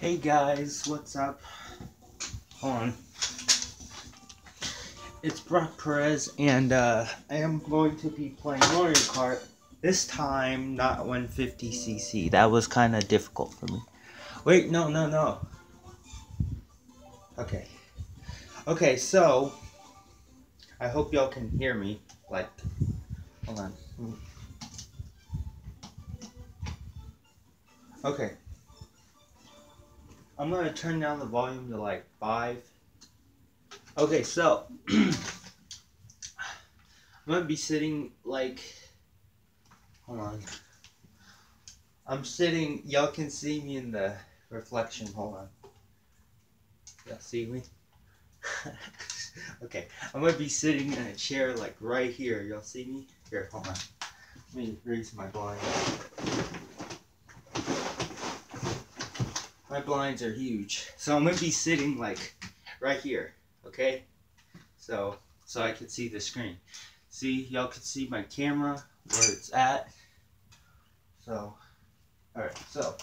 Hey guys, what's up? Hold on. It's Brock Perez, and uh, I am going to be playing Mario Kart. This time, not 150cc. That was kind of difficult for me. Wait, no, no, no. Okay. Okay, so I hope y'all can hear me. Like, hold on. Okay. I'm gonna turn down the volume to like five. Okay, so I'm gonna be sitting like. Hold on. I'm sitting. Y'all can see me in the reflection. Hold on. Y'all see me? okay, I'm gonna be sitting in a chair like right here. Y'all see me? Here, hold on. Let me raise my blind. My blinds are huge. So I'm gonna be sitting like right here, okay? So so I can see the screen. See, y'all can see my camera where it's at. So alright, so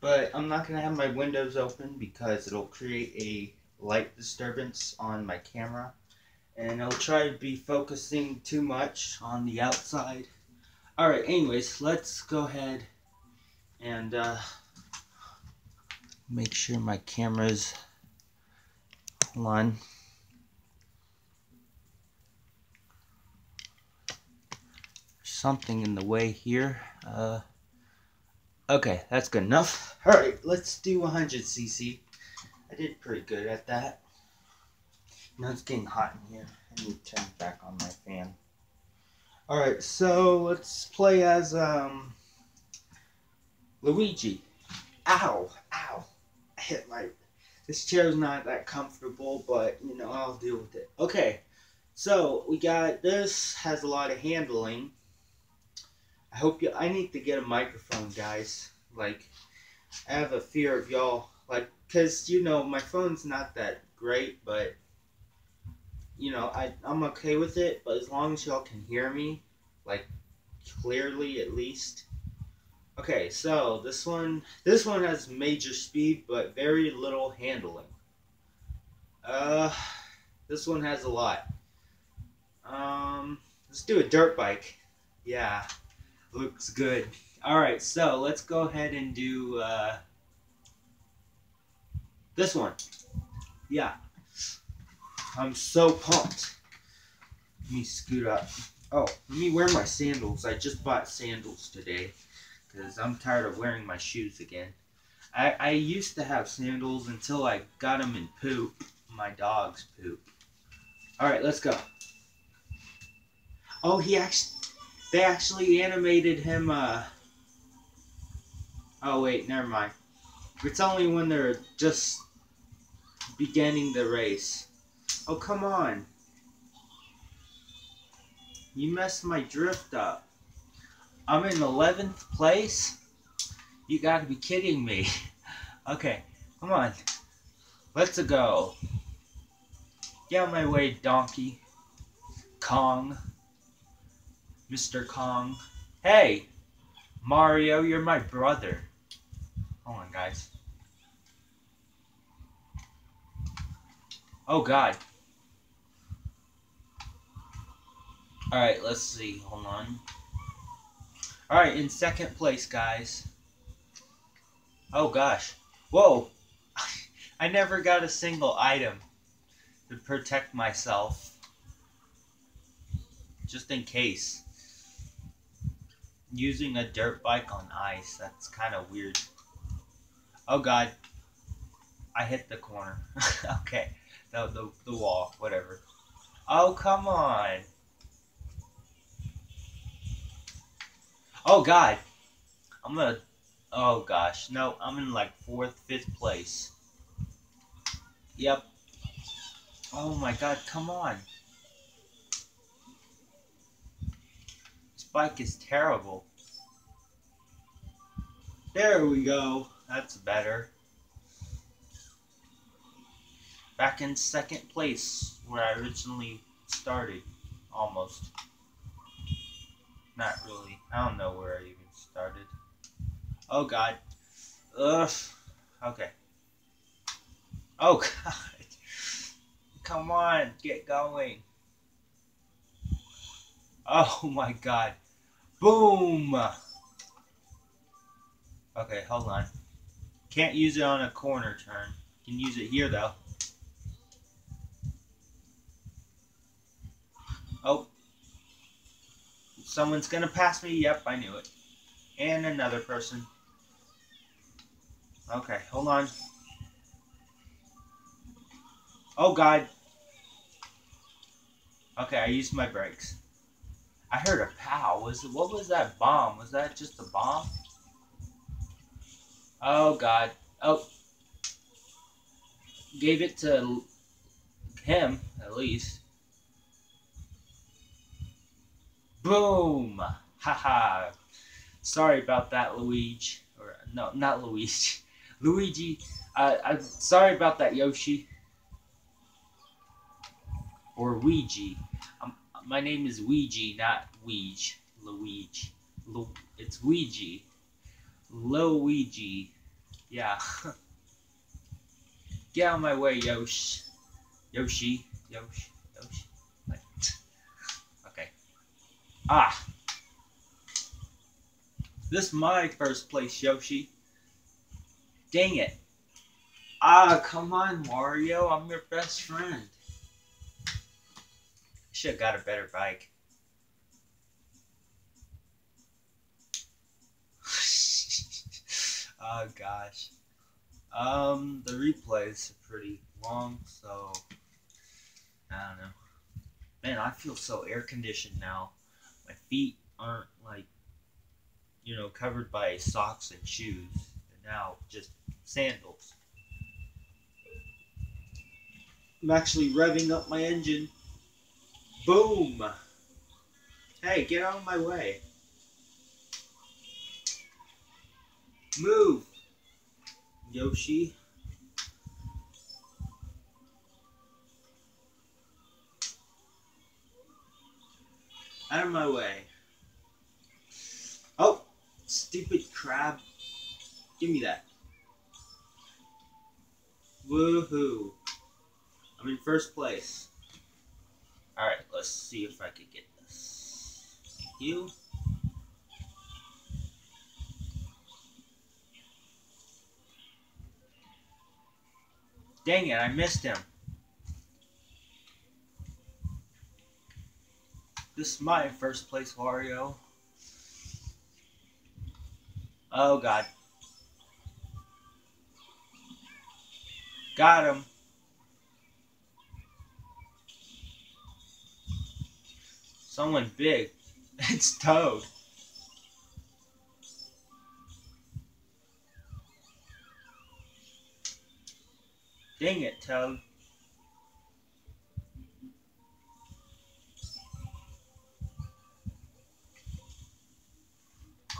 but I'm not gonna have my windows open because it'll create a light disturbance on my camera and I'll try to be focusing too much on the outside. Alright, anyways, let's go ahead and uh, make sure my camera's on. Something in the way here. Uh, okay, that's good enough. Alright, let's do 100cc. I did pretty good at that. Now it's getting hot in here. I need to turn back on my fan. Alright, so let's play as um Luigi. Ow, ow. I hit my. This chair's not that comfortable, but you know, I'll deal with it. Okay, so we got this, has a lot of handling. I hope you. I need to get a microphone, guys. Like, I have a fear of y'all. Like, because, you know, my phone's not that great, but, you know, I, I'm okay with it, but as long as y'all can hear me, like, clearly at least Okay, so this one this one has major speed but very little handling. Uh this one has a lot. Um let's do a dirt bike. Yeah. Looks good. Alright, so let's go ahead and do uh this one. Yeah. I'm so pumped. Let me scoot up. Oh, let me wear my sandals. I just bought sandals today because I'm tired of wearing my shoes again. I, I used to have sandals until I got them in poop, my dog's poop. Alright, let's go. Oh, he actually, they actually animated him, uh, oh wait, never mind. It's only when they're just beginning the race. Oh, come on. You messed my drift up. I'm in 11th place? You gotta be kidding me. okay, come on. Let's go. Get out my way, donkey. Kong. Mr. Kong. Hey! Mario, you're my brother. Hold on, guys. Oh, God. Alright, let's see. Hold on. Alright, in second place, guys. Oh, gosh. Whoa! I never got a single item to protect myself. Just in case. Using a dirt bike on ice. That's kind of weird. Oh, God. I hit the corner. okay. The, the, the wall. Whatever. Oh, come on. Oh god. I'm gonna. Oh gosh. No, I'm in like fourth, fifth place. Yep. Oh my god, come on. This bike is terrible. There we go. That's better. Back in second place where I originally started. Almost. Not really. I don't know where I even started. Oh god. Ugh. Okay. Oh god. Come on, get going. Oh my god. Boom! Okay, hold on. Can't use it on a corner turn. Can use it here though. Oh. Someone's gonna pass me. Yep, I knew it. And another person. Okay, hold on. Oh god. Okay, I used my brakes. I heard a pow. Was what was that bomb? Was that just a bomb? Oh god. Oh. Gave it to him, at least. Boom! Haha. Sorry about that, Luigi. Or no, not Luigi. Luigi. Uh, I'm sorry about that, Yoshi. Or Ouija. Um, my name is Ouija, not Ouija. Luigi. Lu it's Ouija. Luigi. Yeah. Get out of my way. Yoshi. Yoshi. Yoshi. Okay. Ah. This is my first place, Yoshi. Dang it. Ah, come on, Mario. I'm your best friend. Should have got a better bike. oh gosh. Um, the replays are pretty long, so I don't know. Man, I feel so air conditioned now. Feet aren't like you know covered by socks and shoes. And now just sandals. I'm actually revving up my engine. Boom! Hey, get out of my way. Move! Yoshi. Out of my way. Oh! Stupid crab. Give me that. Woohoo! I'm in first place. Alright, let's see if I can get this. Thank you. Dang it, I missed him. This is my first place Wario. Oh god. Got him. Someone big. It's Toad. Dang it, Toad.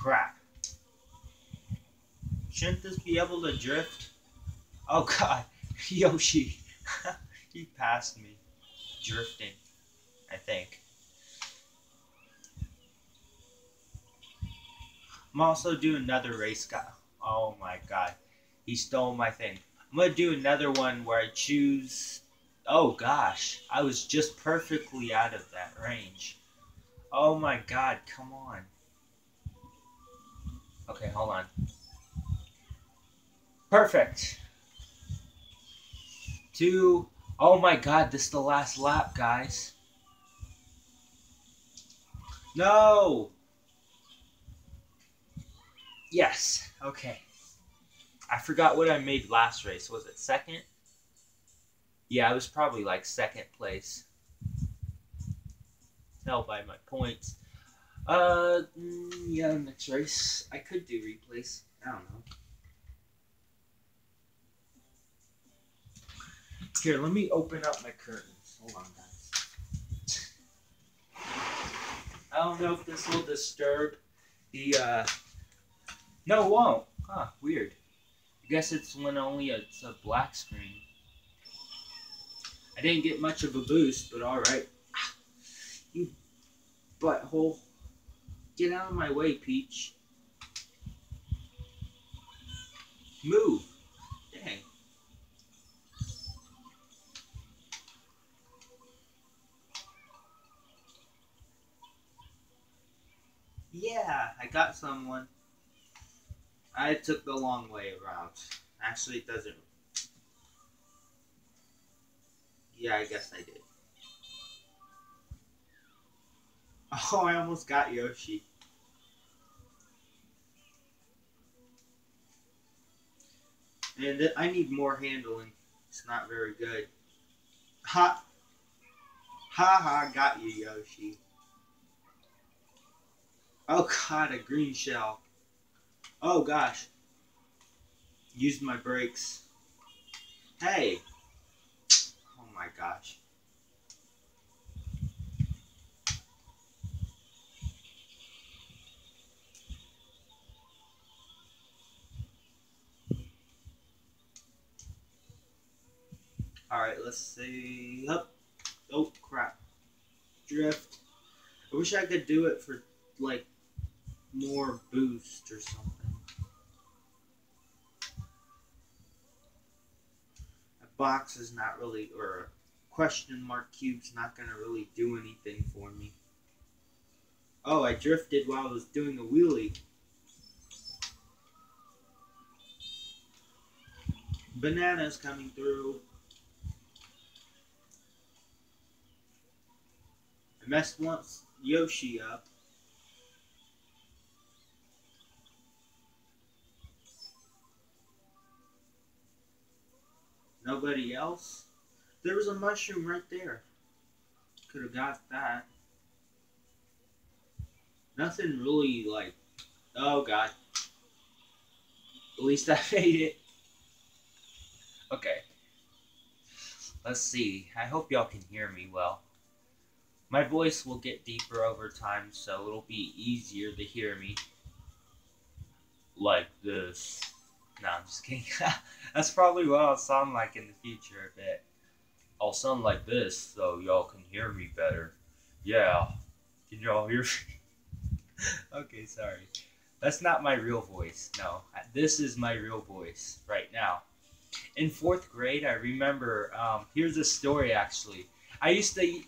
Crap. Shouldn't this be able to drift? Oh god, Yoshi. he passed me. Drifting, I think. I'm also doing another race guy. Oh my god. He stole my thing. I'm gonna do another one where I choose Oh gosh. I was just perfectly out of that range. Oh my god, come on. Okay, hold on. Perfect. Two. Oh my god, this is the last lap, guys. No! Yes. Okay. I forgot what I made last race. Was it second? Yeah, I was probably like second place. Tell by my points. Uh, mm, yeah, next race. I could do replays. I don't know. Here, let me open up my curtains. Hold on, guys. I don't know if this will disturb the, uh, no, it won't. Huh, weird. I guess it's when only a, it's a black screen. I didn't get much of a boost, but alright. You butthole. Get out of my way, Peach. Move. Dang. Yeah, I got someone. I took the long way around. Actually, it doesn't. Yeah, I guess I did. Oh, I almost got Yoshi. And I need more handling. It's not very good. Ha! Ha ha, got you, Yoshi. Oh god, a green shell. Oh gosh. Used my brakes. Hey! Oh my gosh. Alright, let's see. Up. Oh, crap. Drift. I wish I could do it for, like, more boost or something. A box is not really, or a question mark cube's not going to really do anything for me. Oh, I drifted while I was doing a wheelie. Bananas coming through. I messed once Yoshi up. Nobody else? There was a mushroom right there. Could have got that. Nothing really like. Oh god. At least I made it. Okay. Let's see. I hope y'all can hear me well. My voice will get deeper over time, so it'll be easier to hear me. Like this. No, I'm just kidding. That's probably what I'll sound like in the future a bit. I'll sound like this so y'all can hear me better. Yeah. Can y'all hear me? okay, sorry. That's not my real voice. No. This is my real voice right now. In fourth grade, I remember, um, here's a story actually. I used to,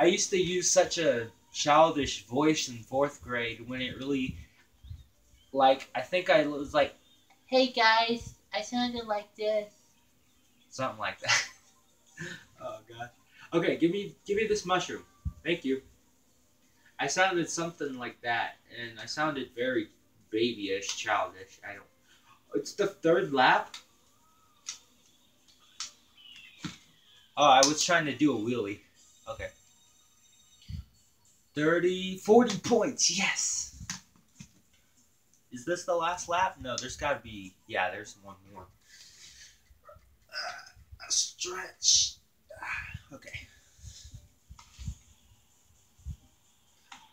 I used to use such a childish voice in fourth grade when it really, like, I think I was like Hey guys, I sounded like this. Something like that. oh god. Okay, give me give me this mushroom. Thank you. I sounded something like that, and I sounded very babyish, childish. I don't. It's the third lap. Oh, I was trying to do a wheelie. Okay. 30, 40 points. Yes. Is this the last lap? No, there's got to be. Yeah, there's one more. Uh, a stretch. Uh, okay.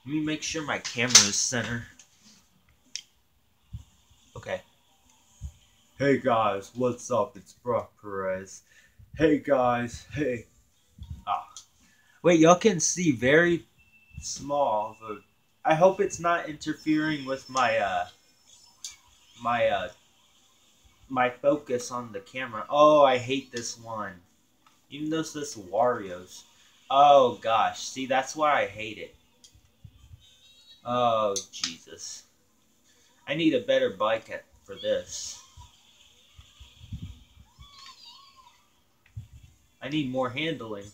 Let me make sure my camera is center. Okay. Hey guys, what's up? It's Brock Perez. Hey guys, hey. Ah. Wait, y'all can see very small. But I hope it's not interfering with my uh my uh my focus on the camera. Oh, I hate this one. Even though it's this Wario's. Oh gosh, see that's why I hate it. Oh Jesus. I need a better bike at, for this. I need more handling.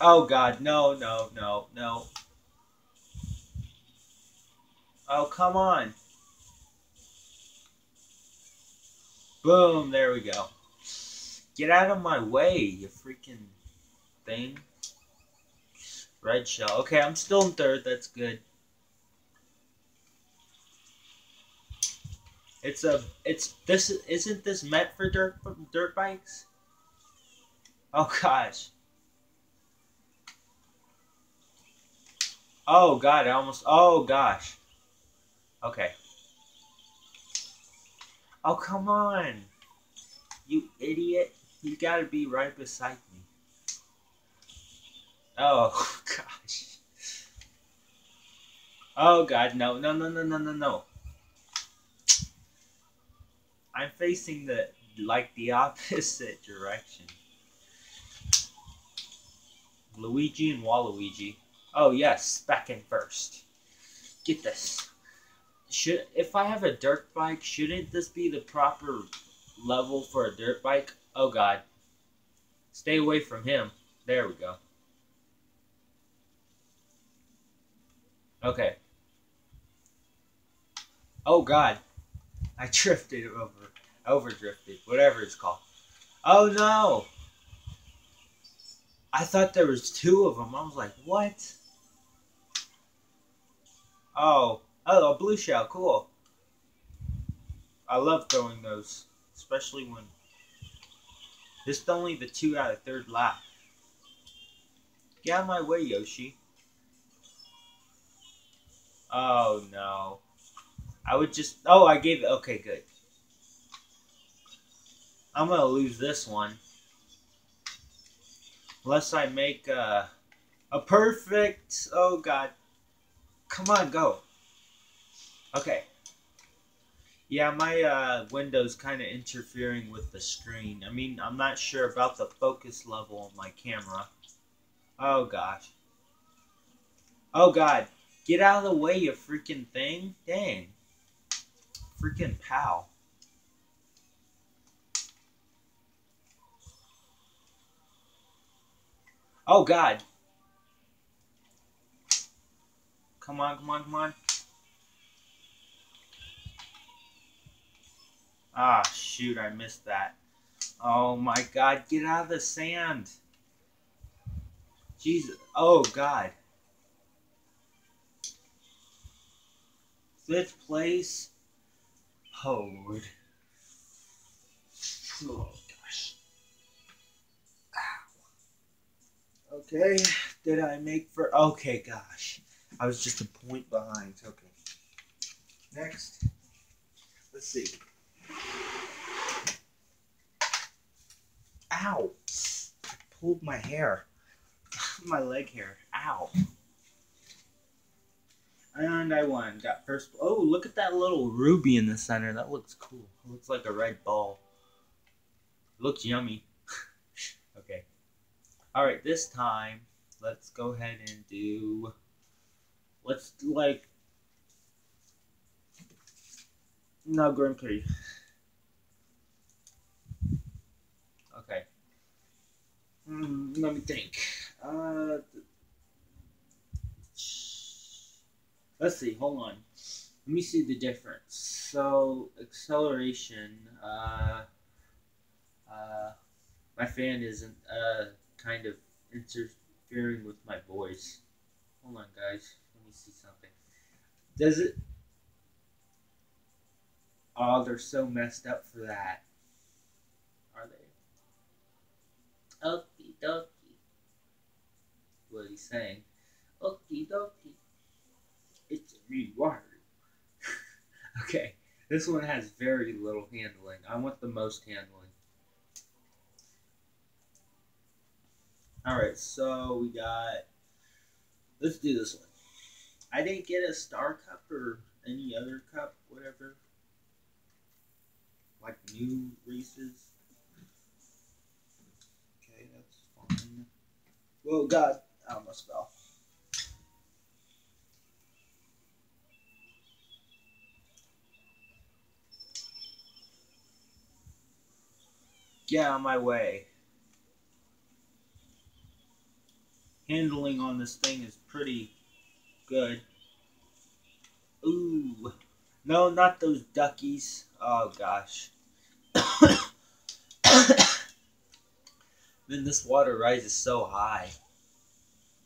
Oh god, no, no, no, no. Oh, come on. Boom, there we go. Get out of my way, you freaking thing. Red shell. Okay, I'm still in third. That's good. It's a, it's this isn't this meant for dirt dirt bikes? Oh gosh. Oh god, I almost. Oh gosh. Okay. Oh, come on. You idiot. You gotta be right beside me. Oh, gosh. Oh, God, no, no, no, no, no, no, no. I'm facing the like the opposite direction. Luigi and Waluigi. Oh yes, back in first. Get this. Should if I have a dirt bike, shouldn't this be the proper level for a dirt bike? Oh god. Stay away from him. There we go. Okay. Oh god. I drifted over over drifted, whatever it's called. Oh no! I thought there was two of them. I was like, what? Oh, oh, a blue shell, cool. I love throwing those, especially when this is only the two out of third lap. Get out of my way, Yoshi. Oh no. I would just. Oh, I gave it. Okay, good. I'm gonna lose this one. Unless I make a, a perfect. Oh god. Come on, go. Okay. Yeah, my uh, window's kind of interfering with the screen. I mean, I'm not sure about the focus level on my camera. Oh gosh. Oh god. Get out of the way, you freaking thing. Dang. Freaking pal. Oh god. Come on, come on, come on. Ah, shoot, I missed that. Oh my god, get out of the sand. Jesus. Oh god. Fifth place. Oh, Lord. Oh, gosh. Ow. Okay, did I make for... Okay, gosh. I was just a point behind. Okay. Next. Let's see. Ow. I pulled my hair. my leg hair. Ow. And I won. Got first. Oh, look at that little ruby in the center. That looks cool. It looks like a red ball. Looks yummy. okay. Alright, this time, let's go ahead and do. Let's, like. No, Grand Prix. Okay. Mm, let me think. Uh. let's see, hold on. Let me see the difference. So, acceleration, uh, uh, my fan isn't, uh, kind of interfering with my voice. Hold on, guys. See something. Does it? Oh, they're so messed up for that. Are they? Okie dokie. What he's saying. Okie dokie. It's me, Water. okay, this one has very little handling. I want the most handling. Alright, so we got. Let's do this one. I didn't get a star cup or any other cup, whatever. Like new races. Okay, that's fine. Well, God, I almost fell. Get out of my way. Handling on this thing is pretty good. Ooh. No, not those duckies. Oh, gosh. then this water rises so high.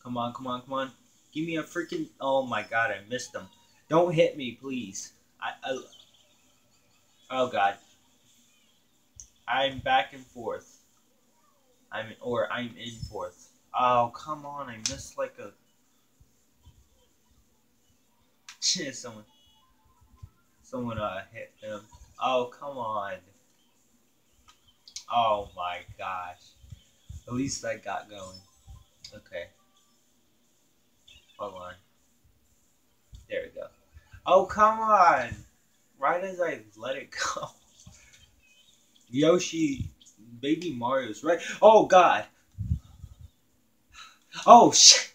Come on, come on, come on. Give me a freaking... Oh, my God, I missed them. Don't hit me, please. I, I... Oh, God. I'm back and forth. I'm or I'm in fourth. Oh come on! I missed like a. someone, someone uh hit them. Oh come on! Oh my gosh! At least I got going. Okay. Hold on. There we go. Oh come on! Right as I let it go. Yoshi, baby Mario's right. Oh God. Oh shit.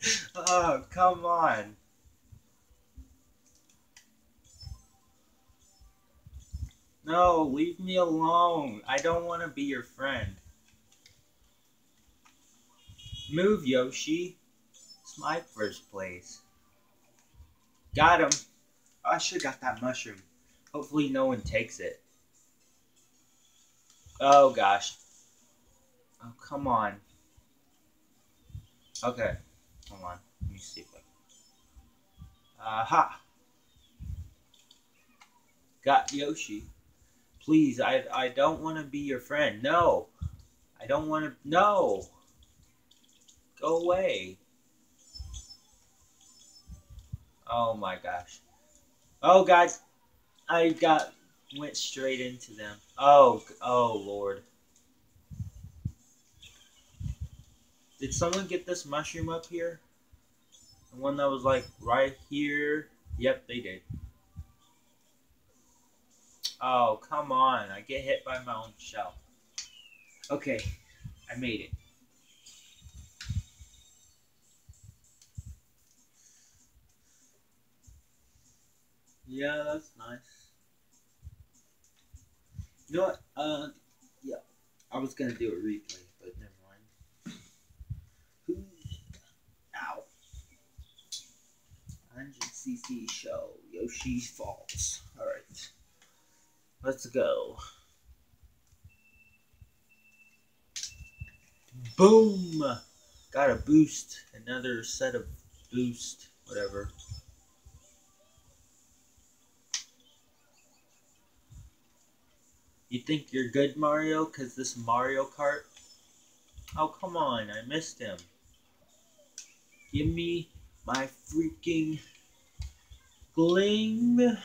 Oh come on. No, leave me alone. I don't want to be your friend. Move, Yoshi. It's my first place. Got him. Oh, I should got that mushroom. Hopefully no one takes it. Oh gosh. Oh, come on. Okay. Hold on. Let me see if I Aha! Got Yoshi. Please, I I don't want to be your friend. No. I don't want to. No. Go away. Oh my gosh. Oh guys. I got went straight into them. Oh, oh lord. Did someone get this mushroom up here? The one that was like right here? Yep, they did. Oh, come on. I get hit by my own shell. Okay, I made it. Yeah, that's nice. You know what? Uh, yeah. I was gonna do a replay, but never mind. Ow. 100cc show. Yoshi's Falls. Alright. Let's go. Boom! Got a boost. Another set of boost. Whatever. You think you're good, Mario, because this Mario Kart? Oh, come on. I missed him. Give me my freaking bling.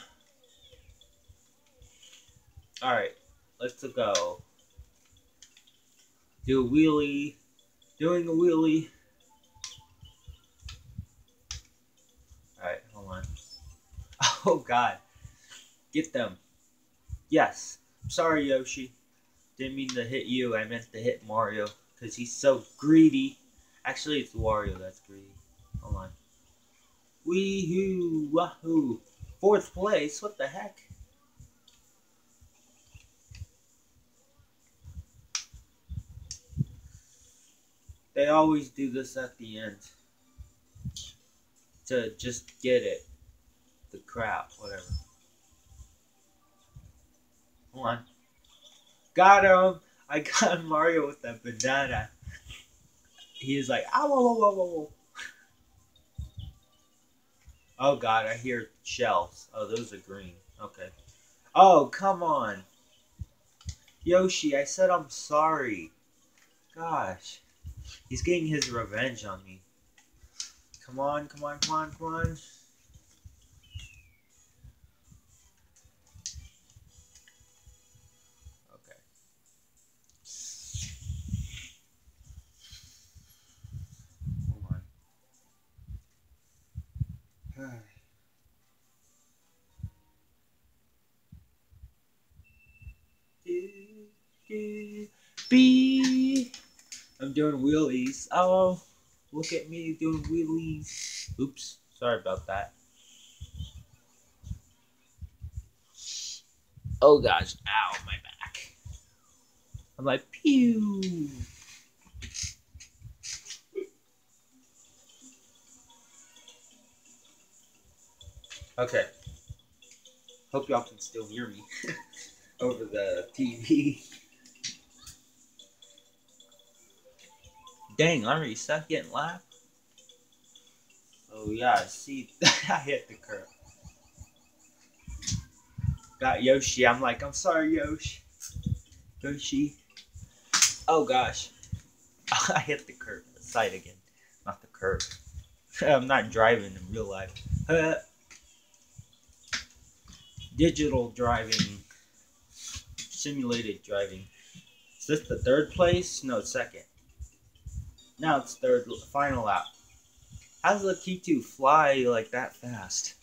Alright, let's go. Do a wheelie. Doing a wheelie. Alright, hold on. Oh, God. Get them. Yes. Sorry, Yoshi. Didn't mean to hit you. I meant to hit Mario. Because he's so greedy. Actually, it's Wario that's greedy. Hold on. Wee-hoo, wahoo. Fourth place? What the heck? They always do this at the end. To just get it. The crap, whatever. On. Got him! I got Mario with that banana. He is like, ow, whoa, whoa, whoa, whoa. Oh god, I hear shells. Oh, those are green. Okay. Oh, come on. Yoshi, I said I'm sorry. Gosh. He's getting his revenge on me. Come on, come on, come on, come on. Okay. Hold on. Do, do, be. I'm doing wheelies. Oh, look at me doing wheelies. Oops, sorry about that. Oh gosh, ow, my back. I'm like, pew. Okay. Hope y'all can still hear me over the TV. Dang, I'm already second lap. Oh yeah, see, I hit the curb. Got Yoshi. I'm like, I'm sorry, Yoshi. Yoshi. Oh gosh, I hit the curb, the side again, not the curb. I'm not driving in real life. Digital driving, simulated driving. Is this the third place? No, second. Now it's third, final lap. How does Lakitu fly like that fast?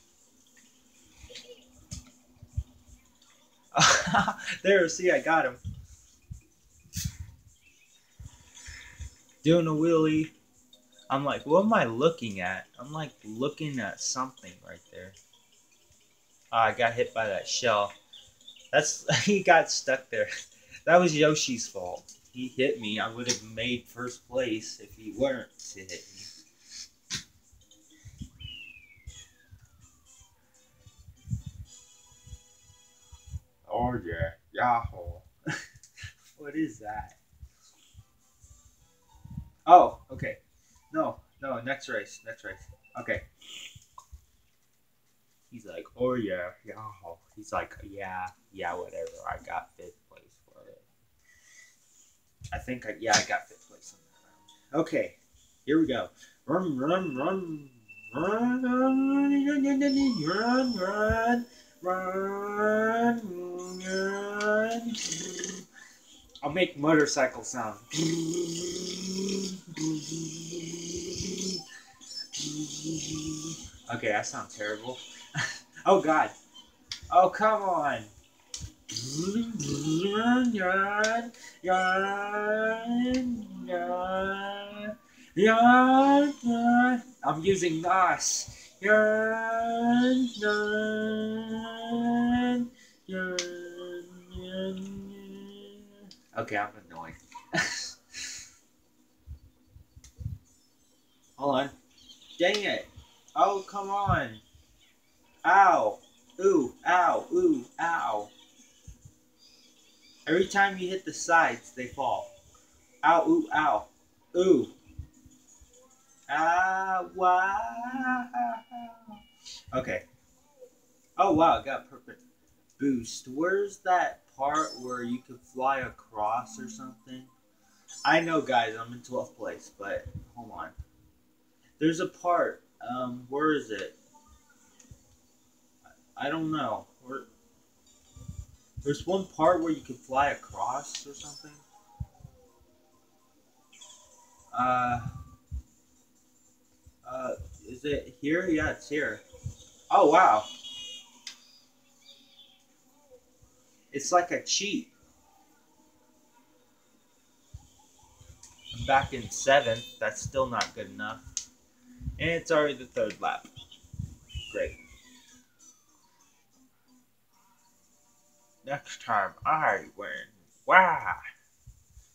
there, see, I got him. Doing a wheelie. I'm like, what am I looking at? I'm like looking at something right there. Oh, I got hit by that shell. That's he got stuck there. That was Yoshi's fault. He hit me. I would have made first place if he weren't to hit me. Oh yeah, Yahoo. what is that? Oh, okay. No, no, next race, next race. Okay. He's like, oh yeah, Yahoo. He's like, yeah, yeah, whatever. I got fifth place for it. I think, I, yeah, I got fifth place on that round. Okay, here we go. Run, run, run, run, run, run, run, run, run, run. I'll make motorcycle sound. Okay, that sounds terrible. oh God. Oh come on. I'm using NOS. Okay, I'm annoying. Hold on. Dang it. Oh, come on. Ow. Ooh, ow, ooh, ow. Every time you hit the sides, they fall. Ow, ooh, ow. Ooh. Ah, wow. Okay. Oh, wow, I got a perfect boost. Where's that part where you could fly across or something? I know, guys, I'm in 12th place, but hold on. There's a part. Um, where is it? I don't know. There's one part where you can fly across or something. Uh, uh, is it here? Yeah, it's here. Oh, wow. It's like a cheat. I'm back in seventh. That's still not good enough. And it's already the third lap. Great. Next time I win. Wow!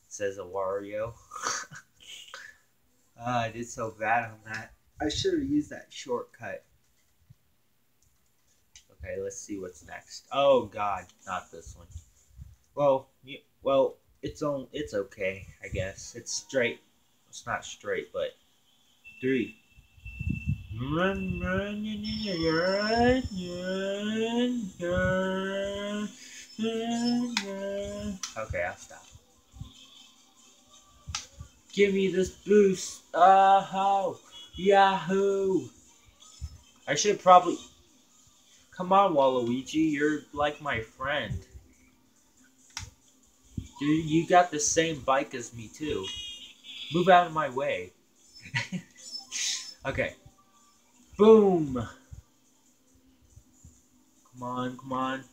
Says a Wario. uh, I did so bad on that. I should have used that shortcut. Okay, let's see what's next. Oh God, not this one. Well, you, well, it's on. It's okay, I guess. It's straight. It's not straight, but three. Run, run, run, run, run, run. Okay, I'll stop. Give me this boost. Oh, Yahoo! I should probably. Come on, Waluigi. You're like my friend. You, you got the same bike as me, too. Move out of my way. okay. Boom! Come on, come on.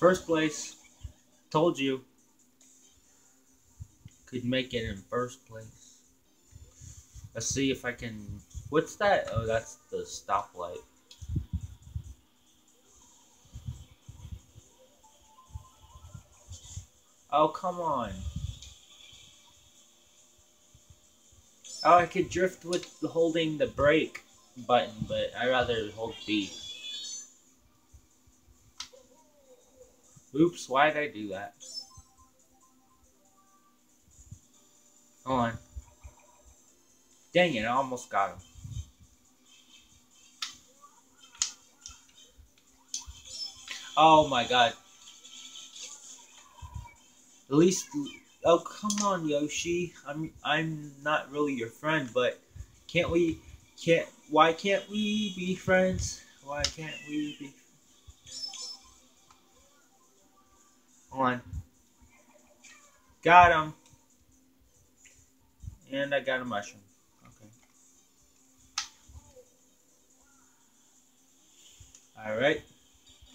First place. Told you. Could make it in first place. Let's see if I can. What's that? Oh, that's the stoplight. Oh, come on. Oh, I could drift with holding the brake button, but I rather hold B. Oops, why did I do that? Hold on. Dang it, I almost got him. Oh my god. At least Oh come on, Yoshi. I'm I'm not really your friend, but can't we can't why can't we be friends? Why can't we be on. Got him. And I got a mushroom. Okay. Alright.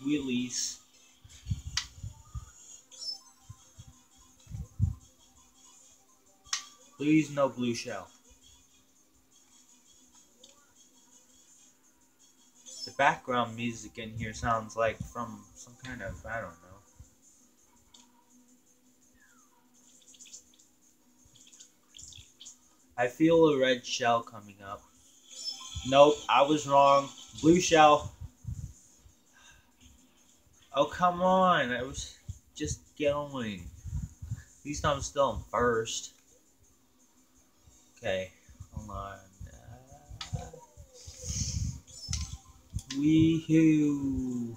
Wheelies. Please no blue shell. The background music in here sounds like from some kind of, I don't know. I feel a red shell coming up. Nope, I was wrong. Blue shell. Oh, come on. I was just going. At least I'm still in first. Okay, hold on. Uh, Weehoo.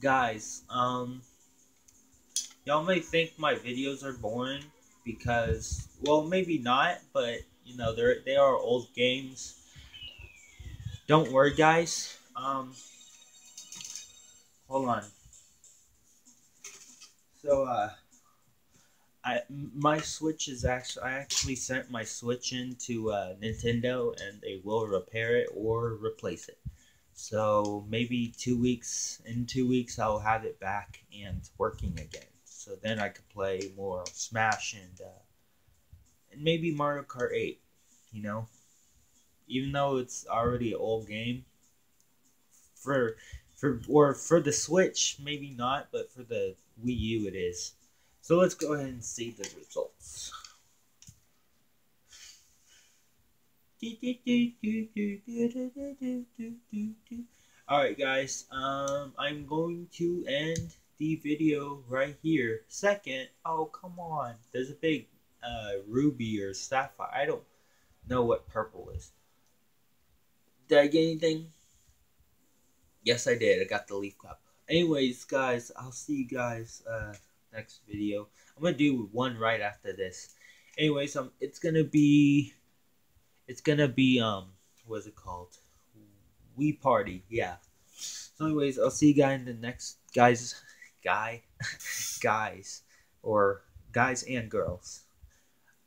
Guys, um, y'all may think my videos are boring because, well, maybe not, but you know, they're they are old games. Don't worry, guys. Um, hold on. So, uh, I my Switch is actually I actually sent my Switch in to uh, Nintendo, and they will repair it or replace it. So maybe two weeks in two weeks I'll have it back and working again. So then I could play more Smash and uh, and maybe Mario Kart 8. You know, even though it's already an old game, for for or for the Switch maybe not, but for the Wii U it is. So let's go ahead and see the results. Alright guys, um, I'm going to end the video right here. Second, oh come on, there's a big uh, ruby or sapphire. I don't know what purple is. Did I get anything? Yes, I did. I got the leaf cup. Anyways, guys, I'll see you guys uh, next video. I'm gonna do one right after this. Anyways, um, it's gonna be, it's gonna be um, what's it called? Wii Party. Yeah. So, anyways, I'll see you guys in the next guys, guy, guys, or guys and girls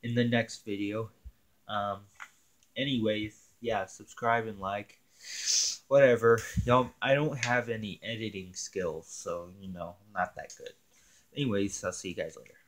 in the next video. Um, anyways, yeah, subscribe and like. Whatever, y'all. I don't have any editing skills, so you know, not that good. Anyways, I'll see you guys later.